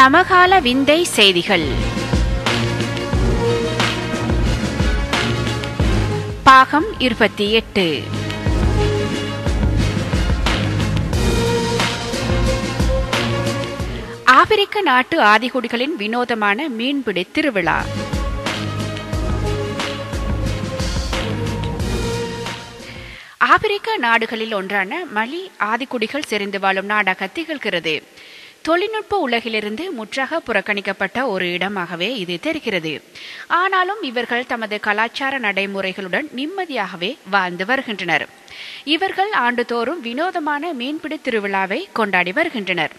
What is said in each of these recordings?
சமகால விந்தை செய்திகள். பாகம் இருபத்தி எட்டு. ஆப்பிரிக்க நாட்டு ஆதிகுடிகளின் வினோதமான மீன்பிடி திருவிழா. ஆப்பிரிக்க நாடுகளில் ஒன்றான மலி ஆதிக்குடிகள் செறிந்து வாழும் நாடாக திகழ்கிறது. தொழில்நுட்ப உலகிலிருந்து முற்றாக புறக்கணிக்கப்பட்ட ஒரு இடமாகவே இது தெரிகிறது. ஆனாலும் இவர்கள் தமது கலாச்சார நடைமுறைகளுடன் நிம்மதியாகவே வாழ்ந்து வருகின்றனர். இவர்கள் ஆண்டுதோறும் வினோதமான மீன்பிடி திருவிழாவை கொண்டாடி வருகின்றனர்.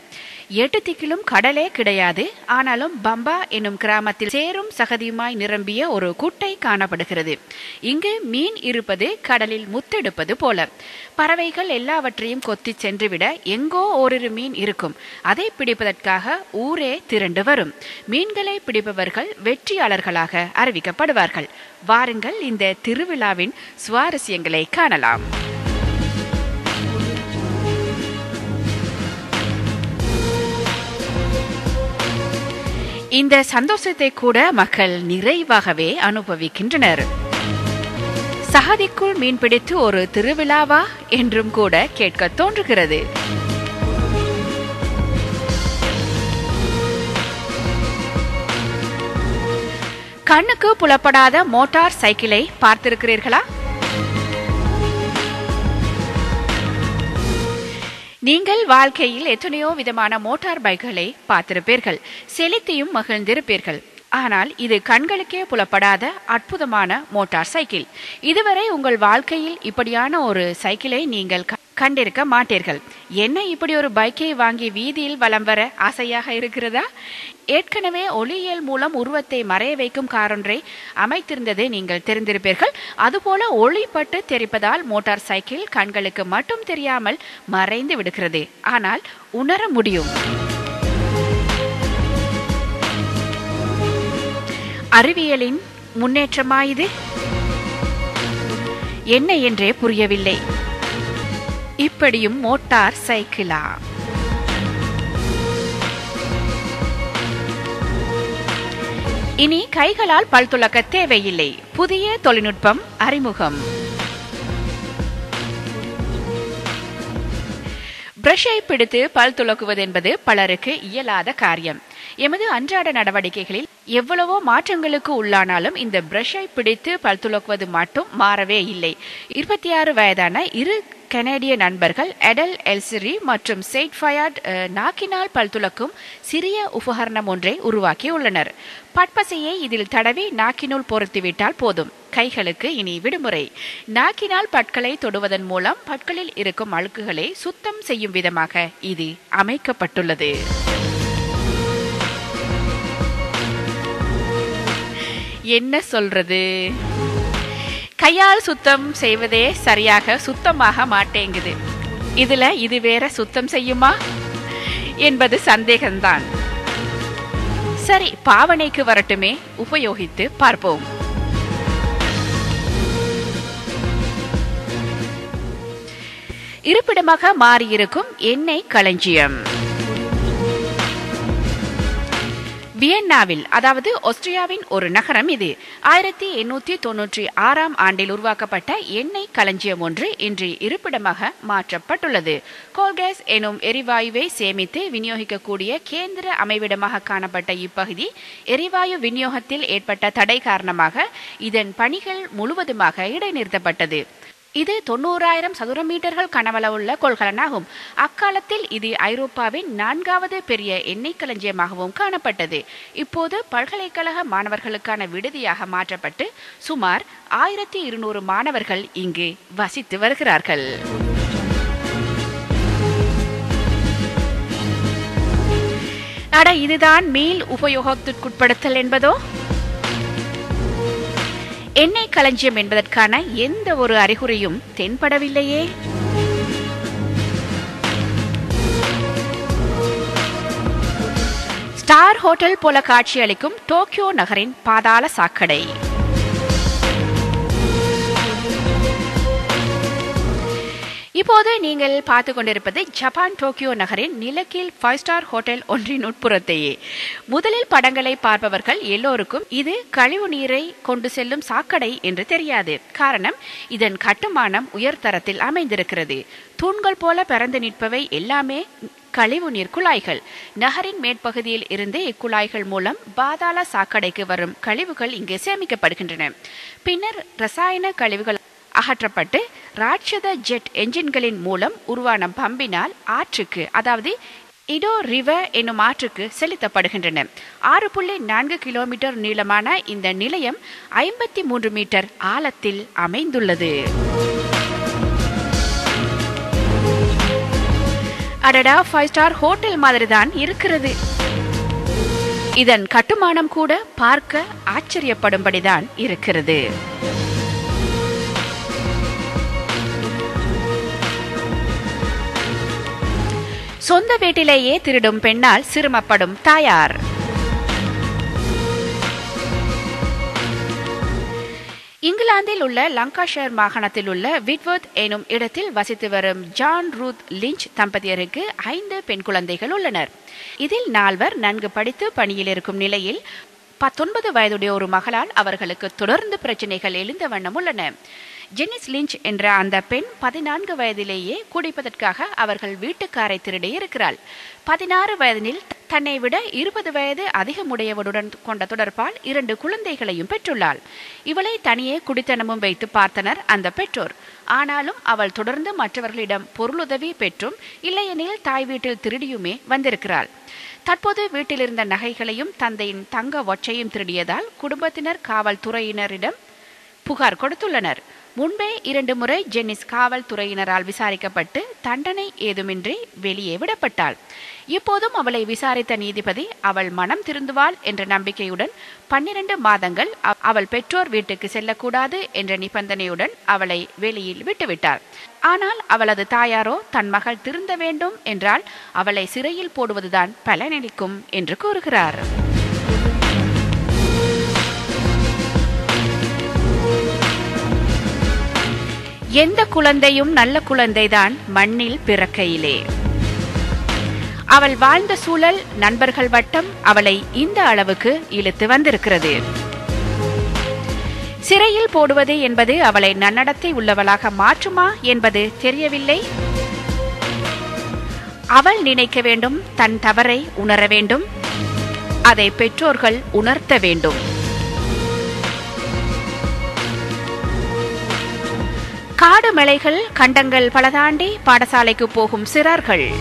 எட்டு திக்கிலும் கடலே கிடையாது. ஆனாலும் பம்பா என்னும் கிராமத்தில் சேரும் சகதியுமாய் நிரம்பிய ஒரு குட்டை காணப்படுகிறது. இங்கு மீன் இருப்பது கடலில் முத்தெடுப்பது போல. பறவைகள் எல்லாவற்றையும் கொத்தி சென்றுவிட எங்கோ ஓரிரு மீன் இருக்கும். அதை பிடிப்பதற்காக ஊரே திரண்டு வரும். மீன்களை பிடிப்பவர்கள் வெற்றியாளர்களாக அறிவிக்கப்படுவார்கள். வாருங்கள் இந்த திருவிழாவின் சுவாரஸ்யங்களை காணலாம். இந்த சந்தோஷத்தை கூட மக்கள் நிறைவாகவே அனுபவிக்கின்றனர். சகதிக்குள் மீன்பிடித்து ஒரு திருவிழாவா என்றும் கூட கேட்க தோன்றுகிறது. கண்ணுக்கு புலப்படாத மோட்டார் சைக்கிளை பார்த்திருக்கிறீர்களா? நீங்கள் வாழ்க்கையில் எத்தனையோ விதமான மோட்டார் பைக்குகளை பார்த்திருப்பீர்கள். செலுத்தியும் மகிழ்ந்திருப்பீர்கள். ஆனால் இது கண்களுக்கே புலப்படாத அற்புதமான மோட்டார் சைக்கிள். இதுவரை உங்கள் வாழ்க்கையில் இப்படியான ஒரு சைக்கிளை நீங்கள் கண்டிருக்க மாட்டீர்கள். என்ன இப்படி ஒரு பைக்கை வாங்கி வீதியில் வலம் வர ஆசையாக இருக்கிறதா? ஏற்கனவே ஒளியியல் மூலம் உருவத்தை மறைய வைக்கும் காரொன்றை அமைத்திருந்ததை நீங்கள் தெரிந்திருப்பீர்கள். அதுபோல ஒளிப்பட்டு தெரிப்பதால் மோட்டார் சைக்கிள் கண்களுக்கு மட்டும் தெரியாமல் மறைந்து விடுகிறது. ஆனால் உணர முடியும். அறிவியலின் முன்னேற்றமா இது? என்ன என்றே புரியவில்லை. இப்படியும் மோட்டார் சைக்கிளா? இனி கைகளால் பல் துளக்க தேவையில்லை. புதிய தொழில்நுட்பம் அறிமுகம். பிரஷை பிடித்து பல் துளக்குவது என்பது பலருக்கு இயலாத காரியம். எமது அன்றாட நடவடிக்கைகளில் எவ்வளவோ மாற்றங்களுக்கு உள்ளானாலும் இந்த பிரஷை பிடித்து பல் துளக்குவது மட்டும் மாறவே இல்லை. இருபத்தி ஆறு வயதான இரு கனேடிய நண்பர்கள் எடல் எல்சிரி மற்றும் செயிட் ஃபயாட் நாக்கினால் பல் துளக்கும் சிறிய உபகரணம் ஒன்றை உருவாக்கியுள்ளனர் பட்பசையை இதில் தடவி நாக்கினுள் பொருத்திவிட்டால் போதும். கைகளுக்கு இனி விடுமுறை. நாக்கினால் பற்களை தொடுவதன் மூலம் பற்களில் இருக்கும் அழுக்குகளை சுத்தம் செய்யும் விதமாக இது அமைக்கப்பட்டுள்ளது. என்ன சொல்றது? கையால் சுத்தம் செய்வதே சரியாக சுத்தமாக மாட்டேங்குது. இதுல இது வேற சுத்தம் செய்யுமா? என்பது சந்தேகம்தான். சரி பாவனைக்கு வரட்டுமே. உபயோகித்து பார்ப்போம். இருப்பிடமாக மாறியிருக்கும் எண்ணெய் களஞ்சியம். வியன்னாவில் அதாவது ஆஸ்திரியாவின் ஒரு நகரம் இது. ஆயிரத்தி எண்ணூத்தி தொன்னூற்றி ஆறாம் ஆண்டில் உருவாக்கப்பட்ட எண்ணெய் களஞ்சியம் ஒன்று இன்று இருப்பிடமாக மாற்றப்பட்டுள்ளது. கோல்கேஸ் எனும் எரிவாயுவை சேமித்து விநியோகிக்கக்கூடிய கேந்திர அமைவிடமாக காணப்பட்ட இப்பகுதி எரிவாயு விநியோகத்தில் ஏற்பட்ட தடை காரணமாக இதன் பணிகள் முழுவதுமாக இடைநிறுத்தப்பட்டது. இது தொண்ணூறாயிரம் சதுர மீட்டர்கள் கனவளவுள்ள கொள்கலனாகும். அக்காலத்தில் இது ஐரோப்பாவின் நான்காவது பெரிய எண்ணெய் களஞ்சியமாகவும் காணப்பட்டது. இப்போது பல்கலைக்கழக மாணவர்களுக்கான விடுதியாக மாற்றப்பட்டு சுமார் ஆயிரத்தி இருநூறு மாணவர்கள் இங்கு வசித்து வருகிறார்கள். அட இதுதான் மீள் உபயோகத்திற்குட்படுத்தல் என்பதோ? எண்ணெய் களஞ்சியம் என்பதற்கான எந்த ஒரு அறிகுறியும் தென்படவில்லையே. ஸ்டார் ஹோட்டல் போல காட்சியளிக்கும் டோக்கியோ நகரின் பாதாள சாக்கடை. இப்போது நீங்கள் பார்த்து கொண்டிருப்பது ஜப்பான் டோக்கியோ நகரின் நிலக்கீழ் ஃபைவ் ஸ்டார் ஹோட்டல் ஒன்றின் உட்புறத்தையே. முதலில் படங்களை பார்ப்பவர்கள் எல்லோருக்கும் இது கழிவு நீரை கொண்டு செல்லும் சாக்கடை என்று தெரியாது. காரணம் இதன் கட்டுமானம் உயர்தரத்தில் அமைந்திருக்கிறது. தூண்கள் போல பறந்து நிற்பவை எல்லாமே கழிவு நீர் குழாய்கள். நகரின் மேற்பகுதியில் இருந்து இக்குழாய்கள் மூலம் பாதாள சாக்கடைக்கு வரும் கழிவுகள் இங்கே சேமிக்கப்படுகின்றன. பின்னர் ரசாயன கழிவுகள் அகற்றப்பட்டு ராட்சத ஜெட் என்ஜின்களின் மூலம் உருவான பம்பினால் ஆற்றுக்கு அதாவது இடோ ரிவர் என்னும் ஆற்றுக்கு செலுத்தப்படுகின்றன. ஆறு புள்ளி நான்கு கிலோமீட்டர் நீளமான இந்த நிலையம் ஐம்பத்தி மூன்று மீட்டர் ஆழத்தில் அமைந்துள்ளது. அடடா ஃபைவ் ஸ்டார் ஹோட்டல் மாதிரி தான் இருக்கிறது. இதன் கட்டுமானம் கூட பார்க்க ஆச்சரியப்படும்படிதான் இருக்கிறது. சொந்த வீட்டிலேயே திருடும் பெண்ணால் சிரமப்படும் தாயார். இங்கிலாந்தில் உள்ள லங்காஷர் மாகாணத்தில் உள்ள விட்வர்த் எனும் இடத்தில் வசித்து வரும் ஜான் ரூத் லிஞ்ச் தம்பதியருக்கு ஐந்து பெண் குழந்தைகள் உள்ளனர். இதில் நால்வர் நன்கு படித்து பணியில் இருக்கும் நிலையில் பத்தொன்பது வயதுடைய ஒரு மகளால் அவர்களுக்கு தொடர்ந்து பிரச்சனைகள் எழுந்த வண்ணம் உள்ளன. ஜென்னிஸ் லிஞ்ச் என்ற அந்த பெண் பதினான்கு வயதிலேயே குடிப்பதற்காக அவர்கள் வீட்டுக்காரை திருடி இருக்கிறாள். பதினாறு வயதில் தன்னை விட இருபது வயது அதிகமுடையவனுடன் கொண்ட தொடர்பால் இரண்டு குழந்தைகளையும் பெற்றுள்ளாள். இவளை தனியே குடித்தனமும் வைத்து பார்த்தனர் அந்த பெற்றோர். ஆனாலும் அவள் தொடர்ந்து மற்றவர்களிடம் பொருளுதவி பெற்றும் இல்லையெனில் தாய் வீட்டில் திருடியுமே வந்திருக்கிறாள். தற்போது வீட்டில் இருந்த நகைகளையும் தந்தையின் தங்க ஒற்றையும் திருடியதால் குடும்பத்தினர் காவல்துறையினரிடம் புகார் கொடுத்துள்ளனர். முன்பே இரண்டு முறை ஜென்னிஸ் காவல்துறையினரால் விசாரிக்கப்பட்டு தண்டனை ஏதுமின்றி வெளியே விடப்பட்டாள். இப்போதும் அவளை விசாரித்த நீதிபதி அவள் மனம் திருந்துவாள் என்ற நம்பிக்கையுடன் பன்னிரண்டு மாதங்கள் அவள் பெற்றோர் வீட்டுக்கு செல்லக்கூடாது என்ற நிபந்தனையுடன் அவளை வெளியில் விட்டுவிட்டார். ஆனால் அவளது தாயாரோ தன் மகள் திருந்த வேண்டும் என்றால் அவளை சிறையில் போடுவதுதான் பலனளிக்கும் என்று கூறுகிறார். எந்த குழந்தையும் நல்ல குழந்தைதான் மண்ணில் பிறக்கையிலே. அவள் வாழ்ந்த சூழல் நண்பர்கள் வட்டம் அவளை இந்த அளவுக்கு இழுத்து வந்திருக்கிறது. சிறையில் போடுவது என்பது அவளை நன்னடத்தை உள்ளவளாக மாற்றுமா என்பது தெரியவில்லை. அவள் நினைக்க வேண்டும் தன் தவறை உணர வேண்டும். அதை பெற்றோர்கள் உணர்த்த வேண்டும். காடு மலைகள் கண்டங்கள் பல தாண்டி பாடசாலைக்கு போகும் சிறார்கள்.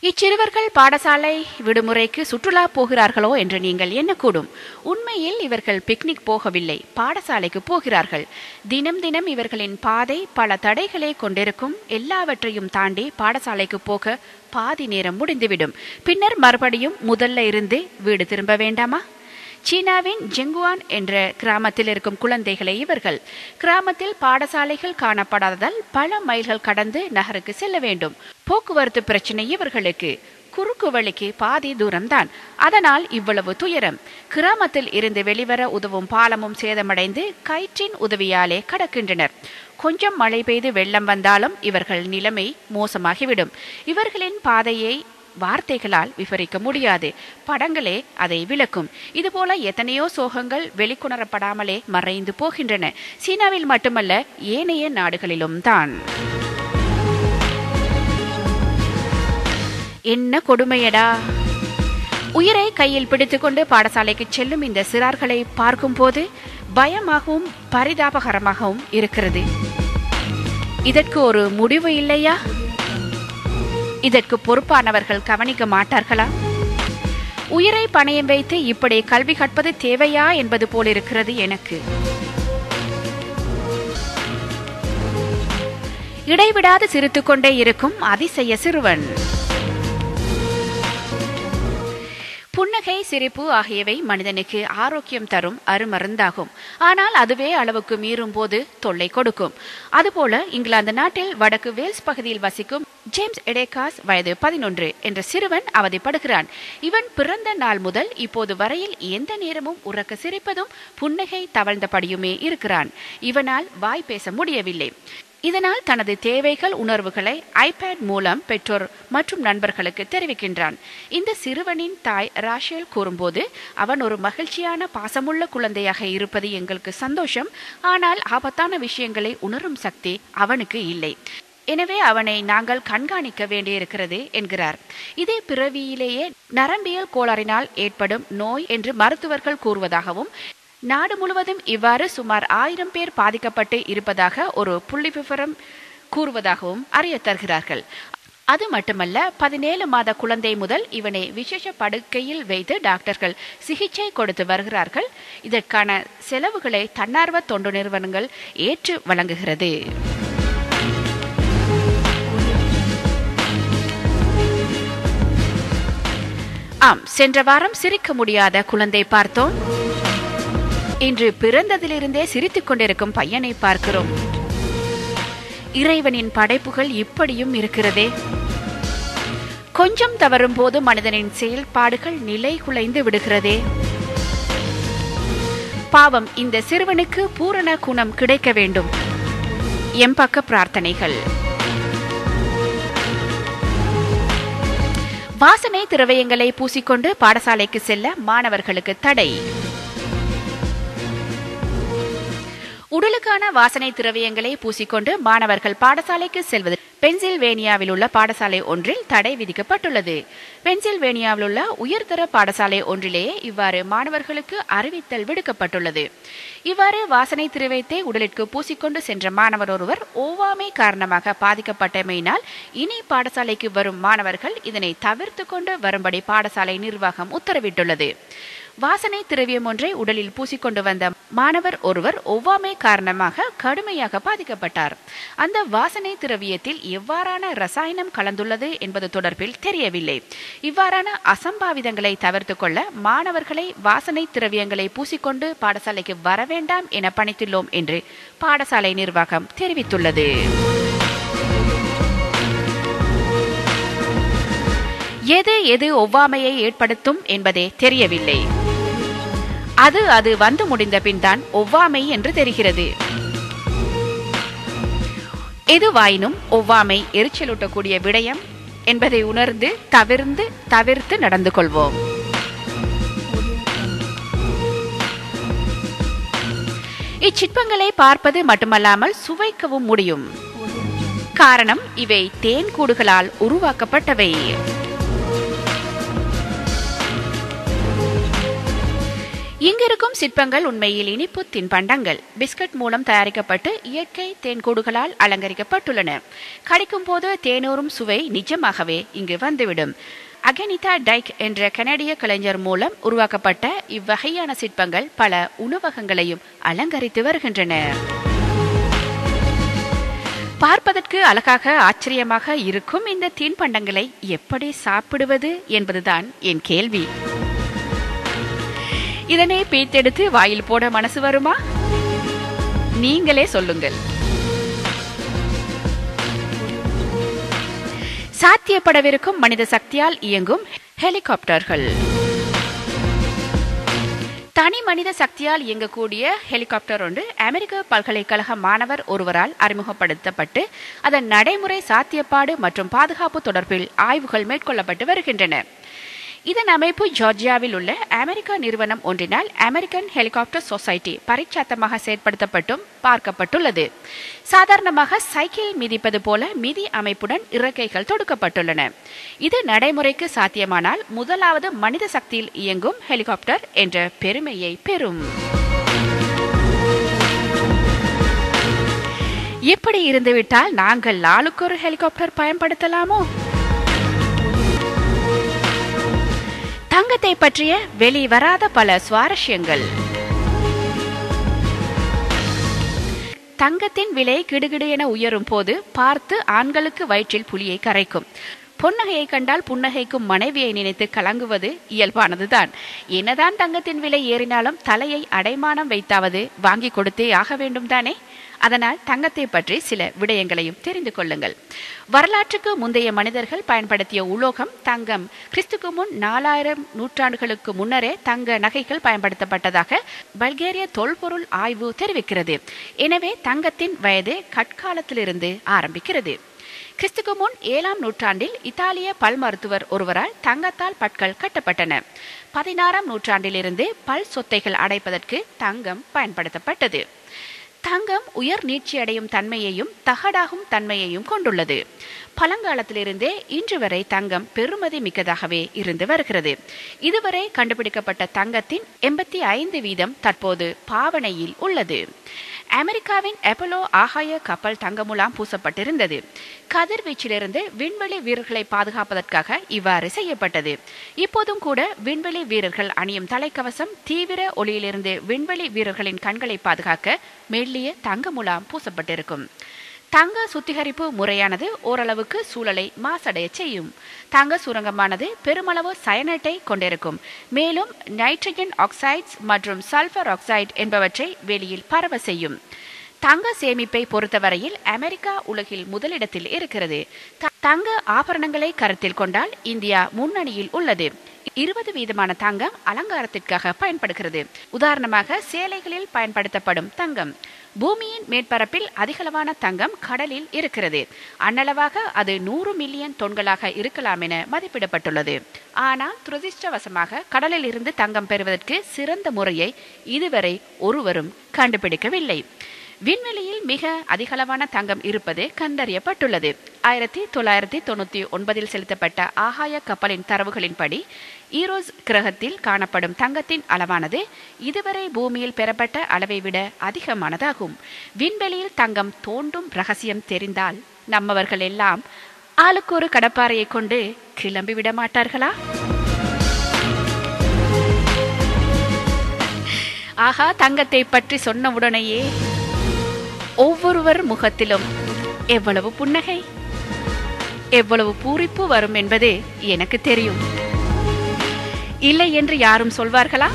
இச்சிறுவர்கள் பாடசாலை விடுமுறைக்கு சுற்றுலா போகிறார்களோ என்று நீங்கள் எண்ணக்கூடும். உண்மையில் இவர்கள் பிக்னிக் போகவில்லை பாடசாலைக்கு போகிறார்கள். தினம் தினம் இவர்களின் பாதை பல தடைகளை கொண்டிருக்கும் எல்லாவற்றையும் தாண்டி பாடசாலைக்கு போக பாதி நேரம் முடிந்துவிடும். பின்னர் மறுபடியும் முதல்ல இருந்து வீடு திரும்ப வேண்டாமா? சீனாவின் ஜெங்குவான் என்ற கிராமத்தில் இருக்கும் குழந்தைகளை இவர்கள். கிராமத்தில் பாடசாலைகள் காணப்படாததால் பல மைல்கள் கடந்து நகருக்கு செல்ல வேண்டும். போக்குவரத்து பிரச்சனை இவர்களுக்கு. குறுக்கு வழிக்கு பாதி தூரம்தான். அதனால் இவ்வளவு துயரம். கிராமத்தில் இருந்து வெளிவர உதவும் பாலமும் சேதமடைந்து கயிற்றின் உதவியாலே கடக்கின்றனர். கொஞ்சம் மழை பெய்து வெள்ளம் வந்தாலும் இவர்கள் நிலைமை மோசமாகிவிடும். இவர்களின் பாதையை வார்த்தைகளால் விவரிக்க முடியாது. படங்களே அதை விளக்கும். இதுபோல எத்தனையோ சோகங்கள் வெளிக்கொணரப்படாமலே மறைந்து போகின்றன. சீனாவில் மட்டுமல்ல ஏனைய நாடுகளிலும் தான். என்ன கொடுமையடா? உயிரை கையில் பிடித்துக்கொண்டு பாடசாலைக்கு செல்லும் இந்த சிறார்களை பார்க்கும்போது பயமாகவும் பரிதாபகரமாகவும் இருக்கிறது. இதற்கு ஒரு முடிவு இல்லையா? இதற்கு பொறுப்பானவர்கள் கவனிக்க மாட்டார்களா? உயிரை பணயம் வைத்து இப்படி கல்வி கற்பது தேவையா என்பது போல் இருக்கிறது எனக்கு. இடைவிடாது சிரித்துக்கொண்டே இருக்கும் அதிசய சிறுவன். புன்னகை சிரிப்பு ஆகியவை மனிதனுக்கு ஆரோக்கியம் தரும் அருமருந்தாகும். ஆனால் அதுவே அளவுக்கு மீறும் போது தொல்லை கொடுக்கும். அதுபோல இங்கிலாந்து நாட்டில் வடக்கு வேல்ஸ் பகுதியில் வசிக்கும் ஜேம்ஸ் எடேகாஸ் வயது பதினொன்று என்ற சிறுவன் அவதிப்படுகிறான். இவன் பிறந்த நாள் முதல் இப்போது வரையில் எந்த நேரமும் உறக்க சிரிப்பதும் புன்னகை தவழ்ந்தபடியுமே இருக்கிறான். இவனால் வாய் பேச முடியவில்லை. இதனால் தனது தேவைகள் உணர்வுகளை ஐபேட் மூலம் பெற்றோர் மற்றும் நண்பர்களுக்கு தெரிவிக்கின்றான். இந்த சிறுவனின் தாய் ராஷேல் கூறும்போது அவன் ஒரு மகிழ்ச்சியான பாசமுள்ள குழந்தையாக இருப்பது எங்களுக்கு சந்தோஷம். ஆனால் ஆபத்தான விஷயங்களை உணரும் சக்தி அவனுக்கு இல்லை. எனவே அவனை நாங்கள் கண்காணிக்க வேண்டியிருக்கிறது என்கிறார். இதே பிறவியிலேயே நரம்பியல் கோளாறினால் ஏற்படும் நோய் என்று மருத்துவர்கள் கூறுவதாகவும் நாடு முழுவதும் இவ்வாறு சுமார் ஆயிரம் பேர் பாதிக்கப்பட்டு இருப்பதாக ஒரு புள்ளி விவரம் கூறுவதாகவும் அறிய தருகிறார்கள். அது மட்டுமல்ல பதினேழு மாத குழந்தை முதல் இவனை விசேஷ படுக்கையில் வைத்து டாக்டர்கள் சிகிச்சை கொடுத்து வருகிறார்கள். இதற்கான செலவுகளை தன்னார்வ தொண்டு நிறுவனங்கள் ஏற்று வழங்குகிறது. ஆம் சென்ற வாரம் சிரிக்க முடியாத குழந்தை பார்த்தோம். இன்று பிறந்ததிலிருந்தே சிரித்துக் கொண்டிருக்கும் பையனை பார்க்கிறோம். இறைவனின் படைப்புகள் இப்படியும் இருக்கிறதே. கொஞ்சம் தவறும் போது மனிதனின் செயல்பாடுகள் நிலை குலைந்து விடுகிறதே. பாவம் இந்த சிறுவனுக்கு பூரண குணம் கிடைக்க வேண்டும். எம்பக்க பிரார்த்தனைகள். வாசனை திரவியங்களை பூசிக்கொண்டு பாடசாலைக்கு செல்ல மாணவர்களுக்கு தடை. உடலுக்கான வாசனை திரவியங்களை பூசிக்கொண்டு மாணவர்கள் பாடசாலைக்கு செல்வது. பென்சில்வேனியாவில் உள்ள பாடசாலை ஒன்றில் தடை விதிக்கப்பட்டுள்ளது. பென்சில்வேனியாவில் உள்ள உயர்தர பாடசாலை ஒன்றிலேயே இவ்வாறு மாணவர்களுக்கு அறிவித்தல் விடுக்கப்பட்டுள்ளது. இவ்வாறு வாசனை திரவியத்தை உடலிற்கு பூசிக்கொண்டு சென்ற மாணவர் ஒருவர் ஓவாமை காரணமாக பாதிக்கப்பட்டமையினால் இனி பாடசாலைக்கு வரும் மாணவர்கள் இதனை தவிர்த்து கொண்டு வரும்படி பாடசாலை நிர்வாகம் உத்தரவிட்டுள்ளது. வாசனை திரவியம் ஒன்றை உடலில் பூசிக்கொண்டு வந்த மாணவர் ஒருவர் ஒவ்வாமை காரணமாக கடுமையாக பாதிக்கப்பட்டார். அந்த வாசனை திரவியத்தில் எவ்வாறான ரசாயனம் கலந்துள்ளது என்பது தொடர்பில் தெரியவில்லை. இவ்வாறான அசம்பாவிதங்களை தவிர்த்து கொள்ள மாணவர்களை வாசனை திரவியங்களை பூசிக்கொண்டு பாடசாலைக்கு வர வேண்டாம் என பணித்துள்ளோம் என்று பாடசாலை நிர்வாகம் தெரிவித்துள்ளது. எது எது ஒவ்வாமையை ஏற்படுத்தும் என்பதே தெரியவில்லை. அது அது வந்து முடிந்த பின்தான் ஒவ்வாமை என்று தெரிகிறது. எதுவாயினும் ஒவ்வாமை எரிச்சலூட்டக்கூடிய விடயம் என்பதை உணர்ந்து தவிர்ந்து தவிர்த்து நடந்து கொள்வோம். இச்சிற்பங்களை பார்ப்பது மட்டுமல்லாமல் சுவைக்கவும் முடியும். காரணம் இவை தேன் கூடுகளால் உருவாக்கப்பட்டவை. இங்கிருக்கும் சிற்பங்கள் உண்மையில் இனிப்பு தின்பண்டங்கள் பிஸ்கட் மூலம் தயாரிக்கப்பட்டு இயற்கை தேன்கூடுகளால் அலங்கரிக்கப்பட்டுள்ளன. கடிக்கும் போது தேனோரும் சுவை நிஜமாகவே இங்கு வந்துவிடும். அகனிதா டைக் என்ற கனடிய கலைஞர் மூலம் உருவாக்கப்பட்ட இவ்வகையான சிற்பங்கள் பல உணவகங்களையும் அலங்கரித்து வருகின்றன. பார்ப்பதற்கு அழகாக ஆச்சரியமாக இருக்கும் இந்த தின்பண்டங்களை எப்படி சாப்பிடுவது என்பதுதான் என் கேள்வி. இதனை பீத்தெடுத்து வாயில் போட மனசு வருமா? நீங்களே சொல்லுங்கள். சாத்தியப்படவிருக்கும் மனித சக்தியால் இயங்கும் ஹெலிகாப்டர்கள். தனி மனித சக்தியால் இயங்கக்கூடிய ஹெலிகாப்டர் ஒன்று அமெரிக்க பல்கலைக்கழக மாணவர் ஒருவரால் அறிமுகப்படுத்தப்பட்டு அதன் நடைமுறை சாத்தியப்பாடு மற்றும் பாதுகாப்பு தொடர்பில் ஆய்வுகள் மேற்கொள்ளப்பட்டு வருகின்றன. இதன் அமைப்பு ஜார்ஜியாவில் உள்ள அமெரிக்க நிறுவனம் ஒன்றினால் அமெரிக்கன் ஹெலிகாப்டர் சொசைட்டி பரிச்சாத்தமாக செயற்படுத்தப்பட்டும் பார்க்கப்பட்டுள்ளது. சாதாரணமாக சைக்கிள் மிதிப்பது போல மிதி அமைப்புடன் இறக்கைகள் தொடுக்கப்பட்டுள்ளன. இது நடைமுறைக்கு சாத்தியமானால் முதலாவது மனித சக்தியில் இயங்கும் ஹெலிகாப்டர் என்ற பெருமையை பெறும். இப்படி இருந்துவிட்டால் நாங்கள் ஆளுக்கு ஒரு ஹெலிகாப்டர் பயன்படுத்தலாமோ? தங்கத்தை பற்றிய வெளிவராத பல சுவாரஸ்யங்கள். தங்கத்தின் விலை கிடுகிடு என உயரும் போது பார்த்து ஆண்களுக்கு வயிற்றில் புலியை கரைக்கும். பொன்னகையை கண்டால் புன்னகைக்கும் மனைவியை நினைத்து கலங்குவது இயல்பானதுதான். என்னதான் தங்கத்தின் விலை ஏறினாலும் தலையை அடைமானம் வைத்தாவது வாங்கி கொடுத்தே ஆக வேண்டும் தானே அதனால் தங்கத்தை பற்றி சில விடயங்களையும் தெரிந்து கொள்ளுங்கள். வரலாற்றுக்கு முந்தைய மனிதர்கள் பயன்படுத்திய உலோகம் தங்கம். கிறிஸ்துக்கு முன் நாலாயிரம் நூற்றாண்டுகளுக்கு முன்னரே தங்க நகைகள் பயன்படுத்தப்பட்டதாக பல்கேரிய தொல்பொருள் ஆய்வு தெரிவிக்கிறது. எனவே தங்கத்தின் வயது கற்காலத்திலிருந்து ஆரம்பிக்கிறது. கிறிஸ்துக்கு முன் ஏழாம் நூற்றாண்டில் இத்தாலிய பல் மருத்துவர் ஒருவரால் தங்கத்தால் பற்கள் கட்டப்பட்டன. பதினாறாம் நூற்றாண்டிலிருந்து பல் சொத்தைகள் அடைப்பதற்கு தங்கம் பயன்படுத்தப்பட்டது. தங்கம் உயர் நீட்சியடையும் தன்மையையும் தகடாகும் தன்மையையும் கொண்டுள்ளது. பழங்காலத்திலிருந்தே இன்று வரை தங்கம் பெருமதி மிக்கதாகவே இருந்து வருகிறது. இதுவரை கண்டுபிடிக்கப்பட்ட தங்கத்தின் எண்பத்தி ஐந்து வீதம் தற்போது பாவனையில் உள்ளது. அமெரிக்காவின் அப்போலோ ஆகாய கப்பல் தங்கமுலாம் பூசப்பட்டிருந்தது. கதிர்வீச்சிலிருந்து விண்வெளி வீரர்களை பாதுகாப்பதற்காக இவ்வாறு செய்யப்பட்டது. இப்போதும் கூட விண்வெளி வீரர்கள் அணியும் தலைக்கவசம் தீவிர ஒளியிலிருந்து விண்வெளி வீரர்களின் கண்களை பாதுகாக்க மெல்லிய தங்கமுலாம் பூசப்பட்டிருக்கும். தங்க சுத்திகரிப்பு முறையானது ஓரளவுக்கு சூழலை மாசடைய செய்யும். தங்க சுரங்கமானது பெருமளவு சயனைட்டை கொண்டிருக்கும். மேலும் நைட்ரஜன் ஆக்சைட்ஸ் மற்றும் சல்பர் ஆக்சைடு என்பவற்றை வெளியில் பரவ செய்யும். தங்க சேமிப்பை பொறுத்தவரையில் அமெரிக்கா உலகில் முதலிடத்தில் இருக்கிறது. தங்க ஆபரணங்களை கருத்தில் கொண்டால் இந்தியா முன்னணியில் உள்ளது. இருபது வீதமான தங்கம் அலங்காரத்திற்காக பயன்படுகிறது. உதாரணமாக சேலைகளில் பயன்படுத்தப்படும் தங்கம். பூமியின் மேற்பரப்பில் அதிகளவான தங்கம் கடலில் இருக்கிறது. அன்னளவாக அது நூறு மில்லியன் தொன்களாக இருக்கலாம் என மதிப்பிடப்பட்டுள்ளது. ஆனால் துரதிர்ஷ்டவசமாக கடலில் இருந்து தங்கம் பெறுவதற்கு சிறந்த முறையை இதுவரை ஒருவரும் கண்டுபிடிக்கவில்லை. விண்வெளியில் மிக அதிகளவான தங்கம் இருப்பது கண்டறியப்பட்டுள்ளது. ஆயிரத்தி தொள்ளாயிரத்தி தொண்ணூத்தி ஒன்பதில் செலுத்தப்பட்ட ஆகாய கப்பலின் தரவுகளின்படி ஈரோஸ் கிரகத்தில் காணப்படும் தங்கத்தின் அளவானது இதுவரை பூமியில் பெறப்பட்ட அளவை விட அதிகமானதாகும். விண்வெளியில் தங்கம் தோண்டும் ரகசியம் தெரிந்தால் நம்மவர்கள் எல்லாம் ஆளுக்கு ஒரு கடப்பாறையை கொண்டு கிளம்பிவிட மாட்டார்களா? ஆகா தங்கத்தை பற்றி சொன்னவுடனேயே ஒவ்வொருவர் முகத்திலும் எவ்வளவு புன்னகை எவ்வளவு பூரிப்பு வரும் என்பது எனக்கு தெரியும். இல்லை என்று யாரும் சொல்வார்களா?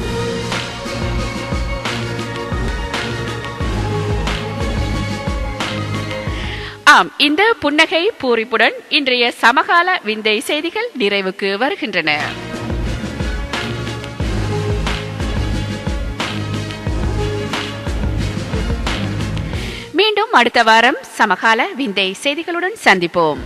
ஆம் இந்த புன்னகை பூரிப்புடன் இன்றைய சமகால விந்தை செய்திகள் நிறைவுக்கு வருகின்றன. மீண்டும் அடுத்த வாரம் சமகால விந்தை செய்திகளுடன் சந்திப்போம்.